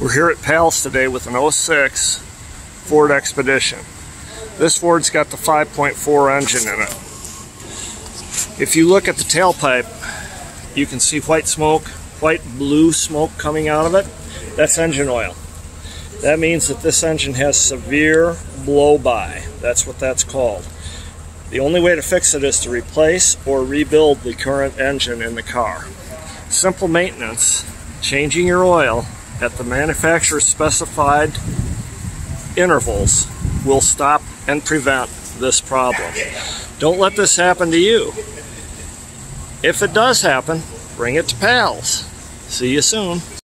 We're here at Pals today with an 06 Ford Expedition. This Ford's got the 5.4 engine in it. If you look at the tailpipe, you can see white smoke, white blue smoke coming out of it. That's engine oil. That means that this engine has severe blow-by. That's what that's called. The only way to fix it is to replace or rebuild the current engine in the car. Simple maintenance, changing your oil, at the manufacturer's specified intervals will stop and prevent this problem. Don't let this happen to you. If it does happen, bring it to PALS. See you soon.